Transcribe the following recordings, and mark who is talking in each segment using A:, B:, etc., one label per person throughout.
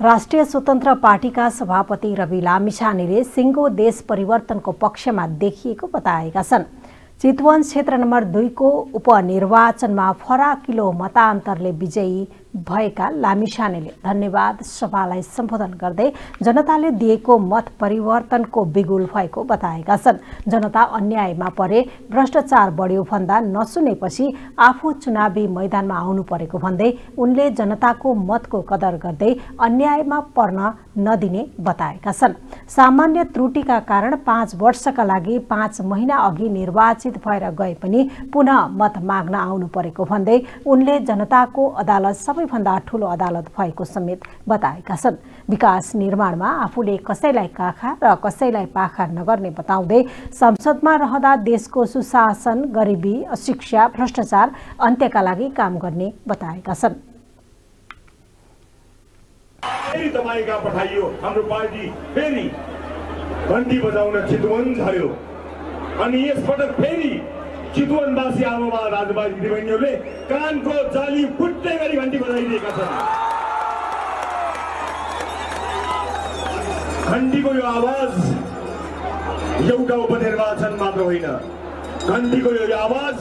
A: राष्ट्रिय स्वतन्त्र पार्टीका सभापति रवि लामिछानेले सिङ्गो देश परिवर्तनको पक्षमा देखिएको बताएका छन्। चितवन क्षेत्र नम्बर दुईको उपनिर्वाचनमा फराकिलो मतान्तरले विजयी भएका लामिछानेले धन्यवाद सभालाई सम्बोधन गर्दै जनताले दिएको मत परिवर्तनको बिगुल भएको बताएका छन्। जनता अन्यायमा परे भ्रष्टाचार बढ्यो भन्दा नसुनेपछि आफू चुनावी मैदानमा आउनु परेको भन्दै उनले जनताको मतको कदर गर्दै अन्यायमा पर्न नदिने बताएका छन्। सामान्य त्रुटिका कारण पाँच वर्षका लागि पाँच महिना अघि निर्वाचित भएर गए पनि पुनः मत माग्न आउनु परेको भन्दै उनले जनताको अदालत सबैभन्दा ठूलो अदालत भएको समेत बताएका छन्। विकास निर्माणमा आफूले कसैलाई काखा र कसैलाई पाखा नगर्ने बताउँदै संसदमा रहँदा देशको सुशासन गरिबी अशिक्षा भ्रष्टाचार अन्त्यका लागि काम गर्ने बताएका छन्।
B: फेरि तपाईँ कहाँ पठाइयो। हाम्रो पार्टी फेरि घन्टी बजाउन चितवन झऱ्यो। अनि यसपटक फेरि चितवनवासी आमाबा दाजुभाइ दिदीबहिनीहरूले कानको जाली फुट्ने गरी घन्टी बजाइदिएका छन्। घन्टीको यो आवाज एउटा उपनिर्वाचन मात्र होइन। घन्टीको यो आवाज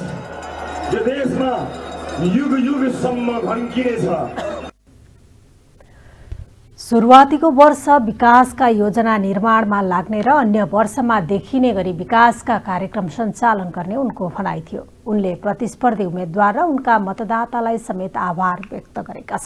B: यो देशमा युग युगसम्म घन्किनेछ
A: सुरुवातीको वर्ष विकासका योजना निर्माणमा लाग्ने र अन्य वर्षमा देखिने गरी विकासका कार्यक्रम सञ्चालन गर्ने उनको भनाइ थियो। उनले प्रतिस्पर्धी उम्मेद्वार र उनका मतदातालाई समेत आभार व्यक्त गरेका छन्।